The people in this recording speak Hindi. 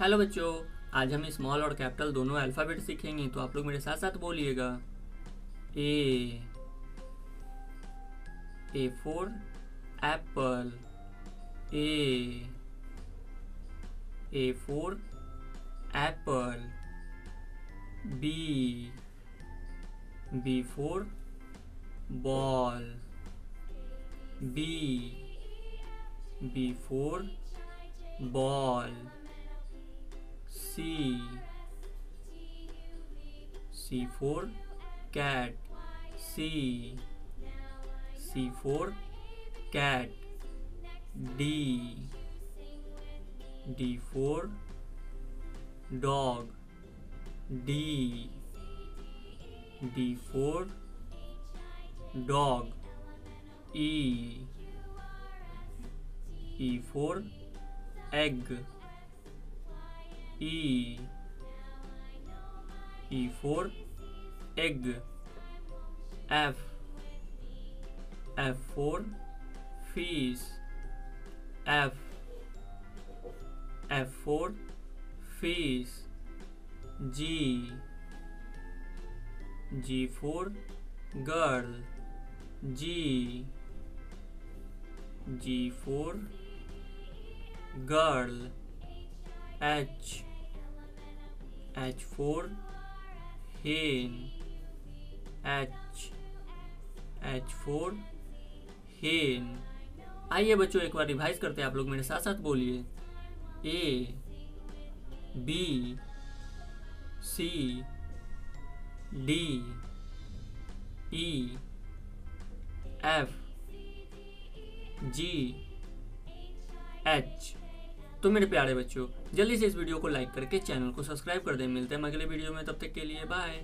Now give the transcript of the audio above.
हेलो बच्चों, आज हम स्मॉल और कैपिटल दोनों अल्फ़ाबेट सीखेंगे तो आप लोग मेरे साथ साथ बोलिएगा। A A for, apple. A A for, apple. B B for, ball. B B for ball C C for cat C C for cat D D for dog D D for dog E E for egg E E for egg. F F for fish. F F for fish. G G for girl. G G for girl. H H for hen H H for hen आइए बच्चों, एक बार रिवाइज करते हैं आप लोग मेरे साथ साथ, बोलिए। A B C D E F G H तो मेरे प्यारे बच्चों, जल्दी से इस वीडियो को लाइक करके चैनल को सब्सक्राइब कर दें। मिलते हैं अगले वीडियो में, तब तक के लिए बाय